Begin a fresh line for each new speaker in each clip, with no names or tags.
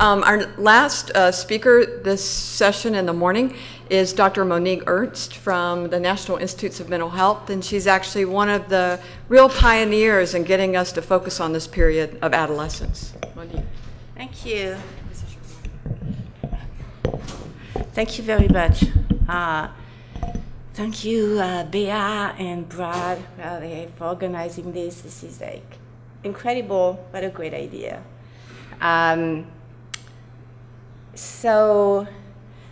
Um, our last uh, speaker this session in the morning is Dr. Monique Ernst from the National Institutes of Mental Health, and she's actually one of the real pioneers in getting us to focus on this period of adolescence. Monique.
Thank you. Thank you very much. Uh, thank you, uh, Bea and Brad, really, for organizing this. This is like incredible, but a great idea. Um, so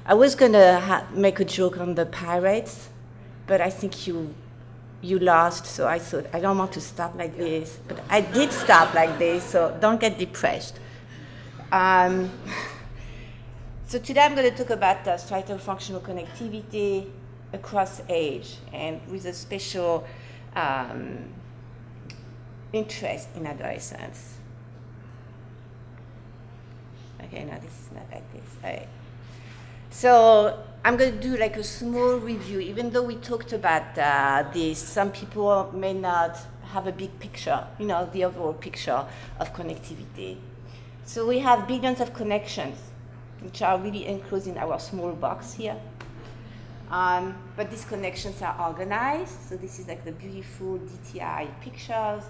I was gonna make a joke on the pirates, but I think you you lost, so I thought I don't want to stop like this. But I did stop like this, so don't get depressed. Um, so today I'm going to talk about the striatal functional connectivity across age and with a special um, interest in adolescence. Okay, no, this is not like this. All right. So I'm going to do like a small review, even though we talked about uh, this, some people may not have a big picture, you know, the overall picture of connectivity. So we have billions of connections, which are really enclosed in our small box here. Um, but these connections are organized, so this is like the beautiful DTI pictures,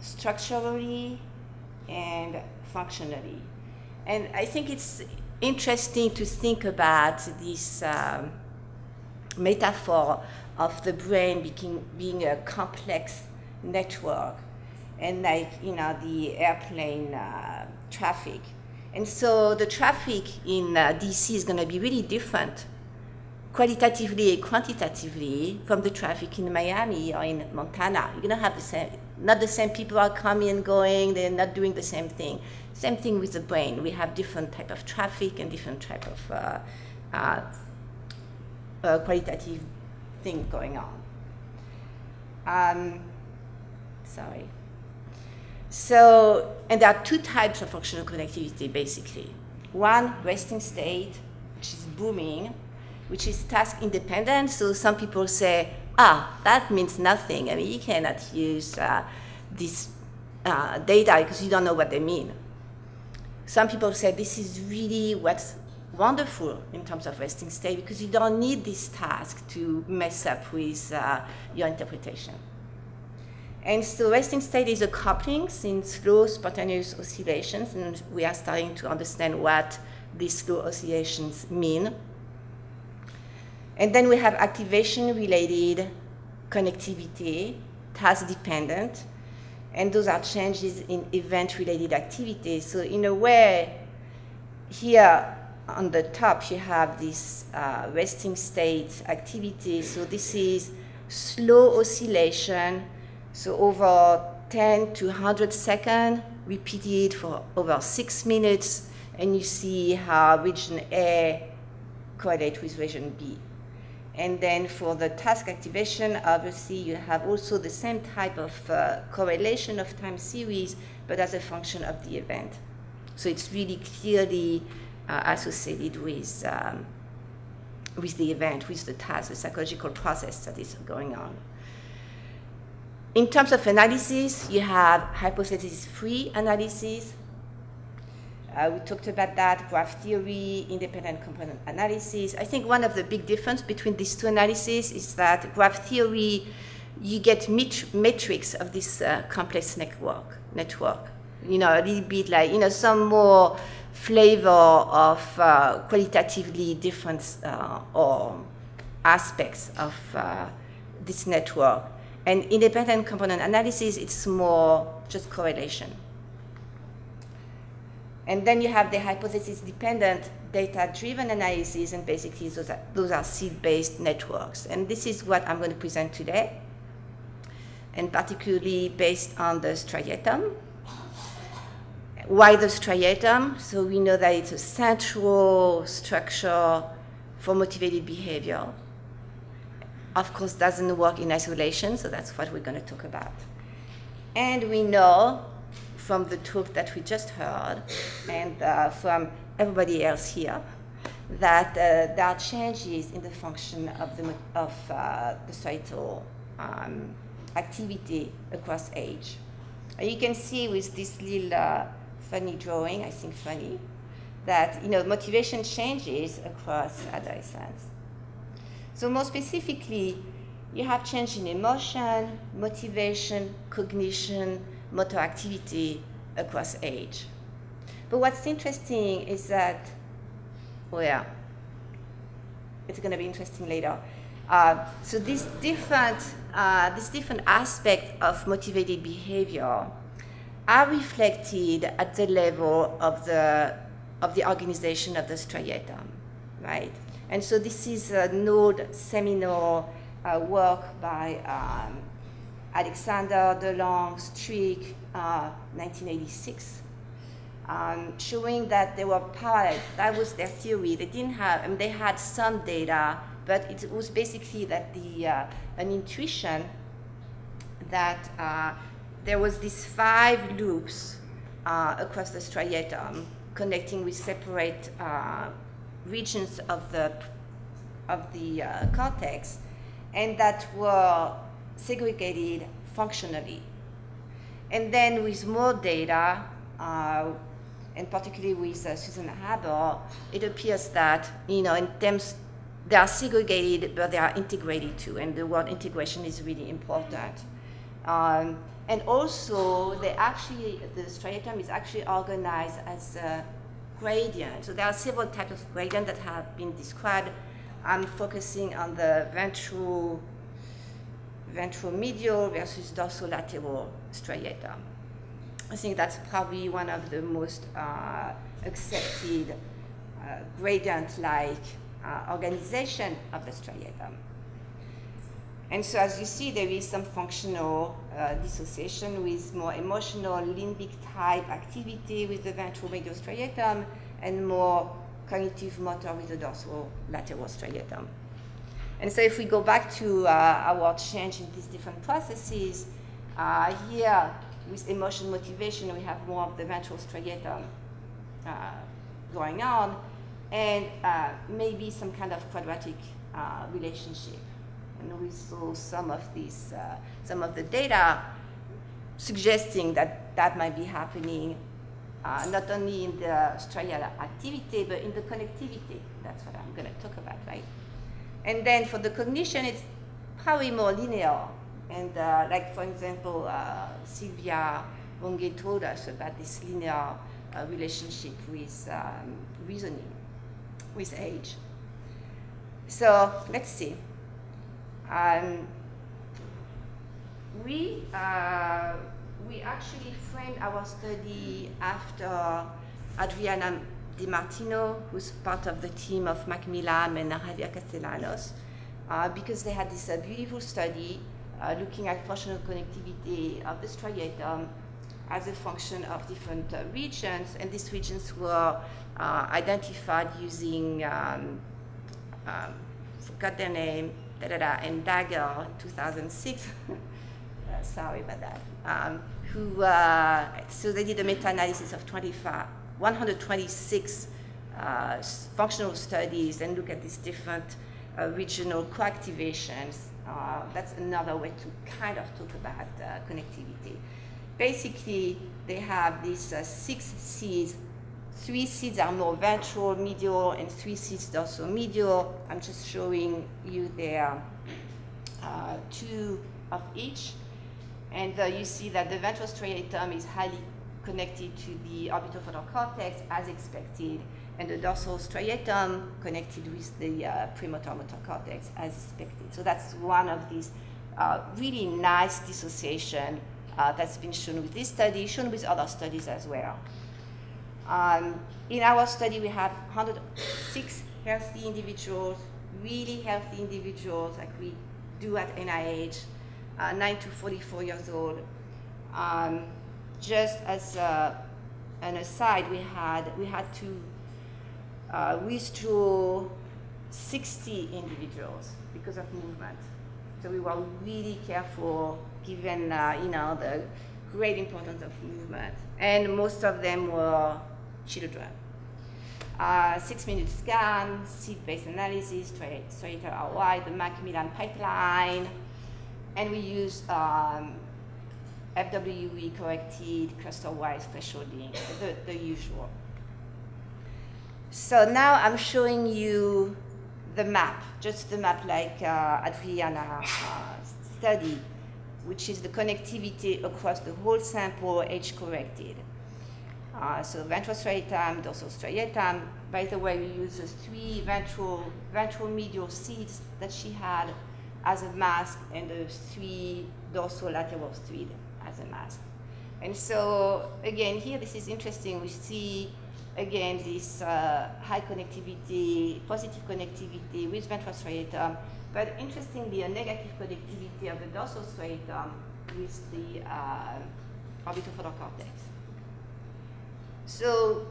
structurally and functionally. And I think it's interesting to think about this um, metaphor of the brain being, being a complex network and like, you know, the airplane uh, traffic. And so the traffic in uh, DC is going to be really different qualitatively and quantitatively from the traffic in Miami or in Montana. You're to have the same, not the same people are coming and going, they're not doing the same thing. Same thing with the brain. We have different type of traffic and different type of uh, uh, uh, qualitative thing going on. Um, sorry. So, and there are two types of functional connectivity basically. One, resting state, which is booming, which is task independent. So some people say, ah, that means nothing. I mean, you cannot use uh, this uh, data because you don't know what they mean. Some people say this is really what's wonderful in terms of resting state because you don't need this task to mess up with uh, your interpretation. And so resting state is a coupling in slow spontaneous oscillations, and we are starting to understand what these slow oscillations mean. And then we have activation-related connectivity, task-dependent, and those are changes in event-related activities. So in a way, here on the top, you have this uh, resting state activity. So this is slow oscillation, so over 10 to 100 seconds, repeated for over six minutes, and you see how region A correlates with region B. And then for the task activation, obviously you have also the same type of uh, correlation of time series, but as a function of the event. So it's really clearly uh, associated with, um, with the event, with the task, the psychological process that is going on. In terms of analysis, you have hypothesis-free analysis, uh, we talked about that, graph theory, independent component analysis. I think one of the big difference between these two analyses is that graph theory, you get metrics of this uh, complex network, network. You know, a little bit like, you know, some more flavor of uh, qualitatively different uh, or aspects of uh, this network. And independent component analysis, it's more just correlation. And then you have the hypothesis-dependent data-driven analysis, and basically those are, those are seed-based networks. And this is what I'm going to present today, and particularly based on the striatum. Why the striatum? So we know that it's a central structure for motivated behavior. Of course, doesn't work in isolation, so that's what we're going to talk about. And we know from the talk that we just heard and uh, from everybody else here that uh, there are changes in the function of the, of, uh, the striatal um, activity across age. you can see with this little uh, funny drawing, I think funny, that you know motivation changes across adolescence. So more specifically, you have change in emotion, motivation, cognition, motor activity across age. But what's interesting is that, well, yeah, it's going to be interesting later. Uh, so this different, uh, this different aspect of motivated behavior are reflected at the level of the, of the organization of the striatum, right? And so this is a node seminal uh, work by um, Alexander, DeLong, Strick, uh, 1986, um, showing that they were parallel. That was their theory. They didn't have, I mean, they had some data, but it was basically that the uh, an intuition that uh, there was these five loops uh, across the striatum connecting with separate uh, regions of the of the uh, cortex, and that were segregated functionally. And then with more data, uh, and particularly with uh, Susan Haber, it appears that, you know, in terms, they are segregated, but they are integrated too, and the word integration is really important. Um, and also, they actually, the striatum is actually organized as a gradient. So there are several types of gradient that have been described. I'm focusing on the ventral, ventral medial versus dorsolateral striatum. I think that's probably one of the most uh, accepted uh, gradient-like uh, organization of the striatum. And so as you see, there is some functional uh, dissociation with more emotional limbic type activity with the ventral medial striatum and more cognitive motor with the dorsal lateral striatum. And so if we go back to uh, our change in these different processes, uh, here with emotion motivation, we have more of the ventral striatum uh, going on, and uh, maybe some kind of quadratic uh, relationship. And we saw some of these, uh, some of the data suggesting that that might be happening uh, not only in the striatal activity, but in the connectivity. That's what I'm going to talk about, right? And then for the cognition, it's probably more linear. And uh, like, for example, uh, Silvia Bunge told us about this linear uh, relationship with um, reasoning, with age. So let's see. Um, we, uh, we actually framed our study after Adriana Di Martino, who's part of the team of Mike Milham and Javier Castellanos, uh, because they had this uh, beautiful study uh, looking at functional connectivity of the striatum as a function of different uh, regions, and these regions were uh, identified using, um, um, forgot their name, da da da, and Dagher 2006. Uh, sorry about that. Um, who, so they did a meta-analysis of 25, 126 uh, functional studies and look at these different uh, regional co-activations. Uh, that's another way to kind of talk about uh, connectivity. Basically, they have these uh, six seeds. Three seeds are more ventral, medial, and three seeds dorsal medial. I'm just showing you there two of each. And uh, you see that the ventral striatum is highly connected to the orbitofrontal cortex as expected, and the dorsal striatum connected with the uh, premotor motor cortex as expected. So that's one of these uh, really nice dissociation uh, that's been shown with this study, shown with other studies as well. Um, in our study, we have 106 healthy individuals, really healthy individuals like we do at NIH, uh, 9 to 44 years old. Um, just as uh, an aside, we had, we had to uh, withdraw 60 individuals because of movement. So we were really careful given uh, you know, the great importance of movement. And most of them were children. Uh, six minute scan, seed-based analysis, straight ROI, the Macmillan pipeline, and we use um, FWE corrected cluster-wise thresholding, the, the usual. So now I'm showing you the map, just the map like uh, Adriana uh, study, which is the connectivity across the whole sample age corrected. Uh, so ventral striatum, dorsal striatum. By the way, we use the three ventral, ventral medial seeds that she had as a mask and the three dorsal lateral thread as a mask. And so again, here this is interesting. We see again this uh, high connectivity, positive connectivity with ventral striatum, but interestingly a negative connectivity of the dorsal striatum with the uh, orbitofrontal cortex. So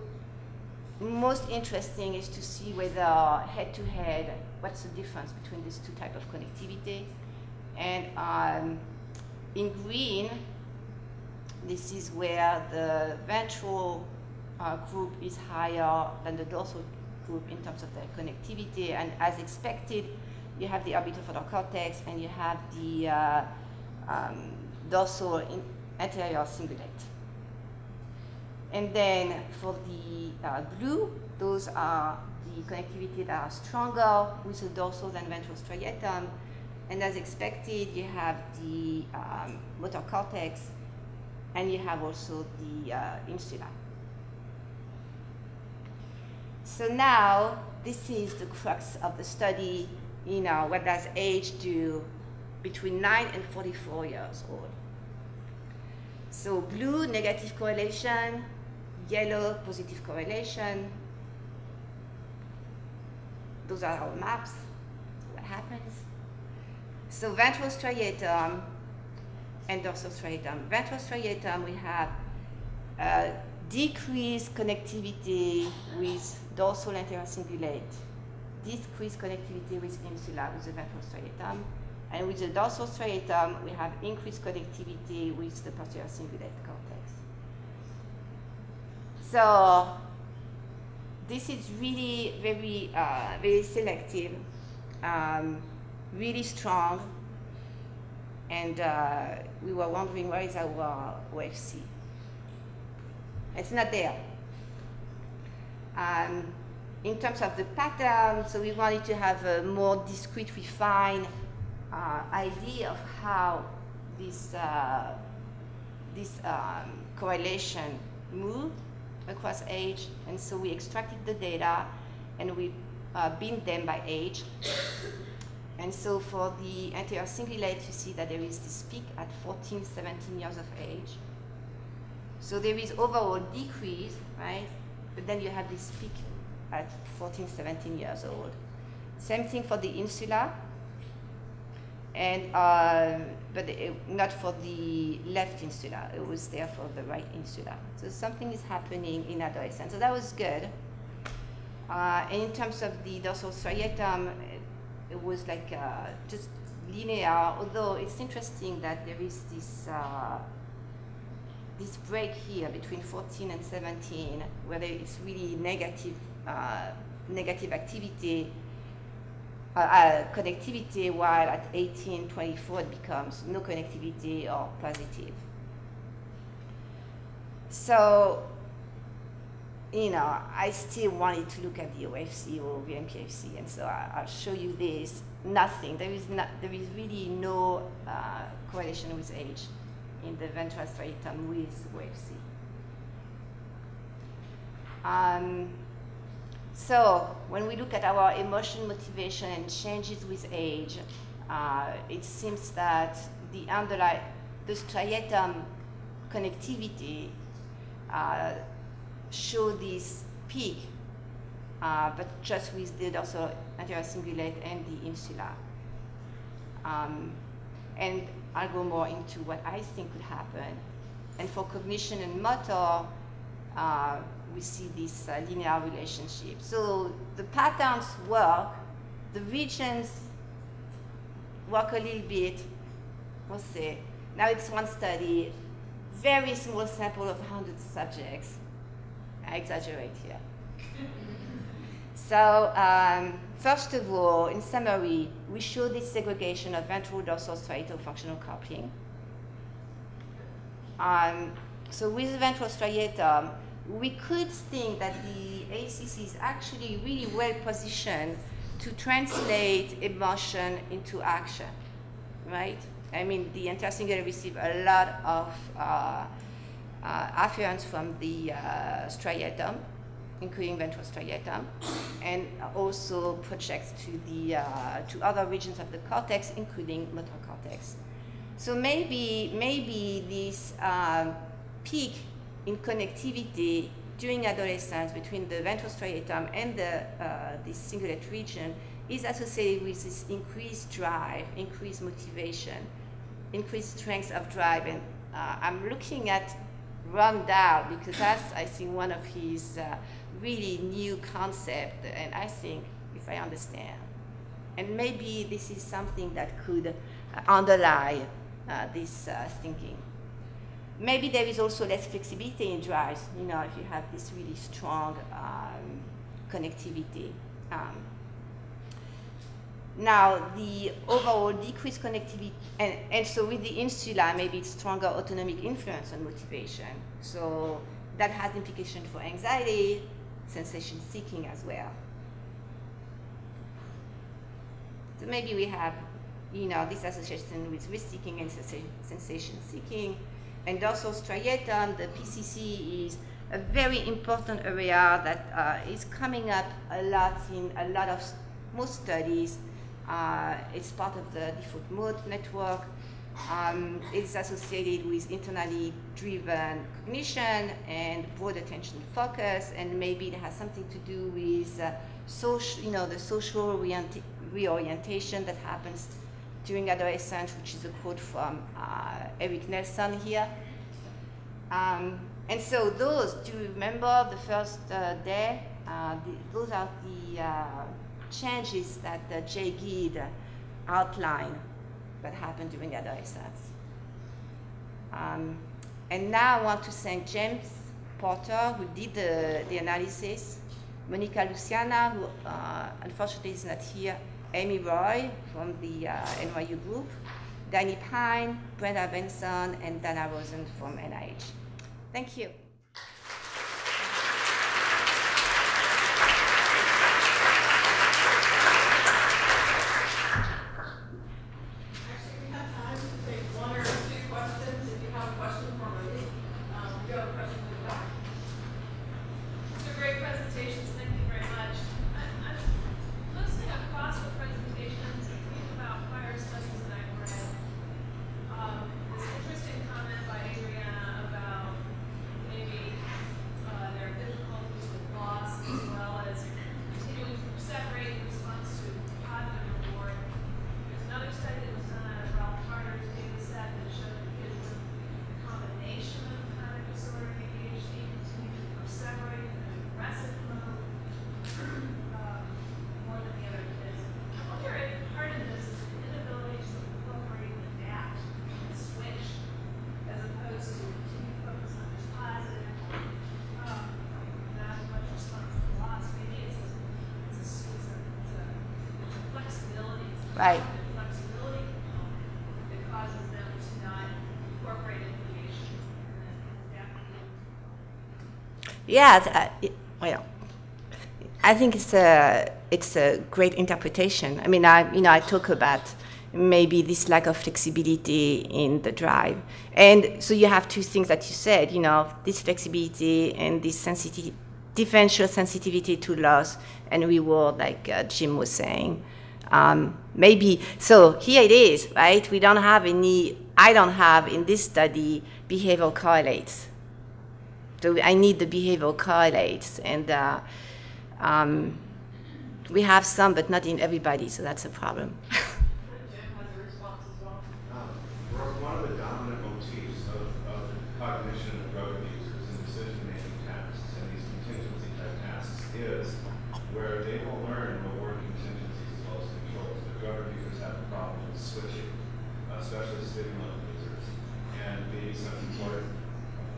most interesting is to see whether head-to-head, what's the difference between these two type of connectivity. And um, in green, this is where the ventral uh, group is higher than the dorsal group in terms of their connectivity. And as expected, you have the orbitofrontal cortex and you have the uh, um, dorsal anterior cingulate. And then for the uh, blue, those are the connectivity that are stronger with the dorsal than ventral striatum. And as expected, you have the um, motor cortex and you have also the uh, insula. So now, this is the crux of the study, you know, what does age do between 9 and 44 years old. So blue, negative correlation, yellow, positive correlation. Those are our maps. What happens? So ventral striatum and dorsal striatum. Ventral striatum, we have decreased connectivity with dorsal anterior cingulate, decreased connectivity with insula with the ventral striatum, and with the dorsal striatum, we have increased connectivity with the posterior cingulate cortex. So this is really very, uh, very selective, um, really strong, and uh, we were wondering where is our OFC. It's not there. Um, in terms of the pattern, so we wanted to have a more discrete, refined uh, idea of how this, uh, this um, correlation moved across age. And so we extracted the data and we uh, binned them by age. And so for the anterior cingulate, you see that there is this peak at 14, 17 years of age. So there is overall decrease, right? But then you have this peak at 14, 17 years old. Same thing for the insula, and uh, but it, not for the left insula. It was there for the right insula. So something is happening in adolescence. So that was good. Uh, and in terms of the dorsal striatum, it, was like uh, just linear. Although it's interesting that there is this uh, this break here between 14 and 17, where it's really negative, uh, negative activity, uh, uh, connectivity, while at 18, 24 it becomes no connectivity or positive. So, you know, I still wanted to look at the OFC or the MPFC, and so I, will show you this. Nothing. There is not. There is really no uh, correlation with age in the ventral striatum with OFC. Um, so when we look at our emotion, motivation, and changes with age, uh, it seems that the underlying, the striatum connectivity uh, show this peak, uh, but just with the dorsal anterior cingulate and the insula. Um, and I'll go more into what I think could happen. And for cognition and motor, uh, we see this uh, linear relationship. So the patterns work, the regions work a little bit, we'll see. Now it's one study, very small sample of 100 subjects. I exaggerate here. so um, First of all, in summary, we show this segregation of ventral dorsal striatal functional coupling. Um, so with ventral striatum, we could think that the ACC is actually really well positioned to translate emotion into action, right? I mean, the intersingular receive a lot of uh, uh, afferents from the uh, striatum, including ventral striatum, and also projects to the uh, to other regions of the cortex, including motor cortex. So maybe maybe this um, peak in connectivity during adolescence between the ventral striatum and the uh, this cingulate region is associated with this increased drive, increased motivation, increased strength of drive. And uh, I'm looking at Ron Dahl because that's, I think, one of his uh, really new concept. And I think, if I understand, and maybe this is something that could uh, underlie uh, this uh, thinking. Maybe there is also less flexibility in drives, you know, if you have this really strong um, connectivity. Um, now, the overall decreased connectivity, and, and so with the insula, maybe it's stronger autonomic influence on motivation. So that has implication for anxiety, sensation seeking as well. So maybe we have, you know, this association with risk seeking and sensation seeking. And also striatum, the PCC is a very important area that uh, is coming up a lot in a lot of most studies uh, it's part of the default mode network. Um, it's associated with internally driven cognition and broad attention focus, and maybe it has something to do with uh, social, you know, the social reorientation that happens during adolescence, which is a quote from uh, Erik Nelson here. Um, and so those, do you remember the first uh, day? Uh, the, those are the uh, changes that Jay Giedd outlined that happened during adolescence. Um, and now I want to thank James Porter, who did the, the analysis, Monica Luciana, who uh, unfortunately is not here, Amy Roy from the uh, NYU group, Danny Pine, Brenda Benson, and Dana Rosen from NIH. Thank you. Right. Yeah, uh, well, I think it's a it's a great interpretation. I mean, I you know I talk about maybe this lack of flexibility in the drive, and so you have two things that you said. You know, this flexibility and this sensitivity, differential sensitivity to loss and reward, like uh, Jim was saying. Um, maybe, so here it is, right? We don't have any, I don't have in this study behavioral correlates. So I need the behavioral correlates. And uh, um, we have some, but not in everybody, so that's a problem.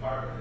where um,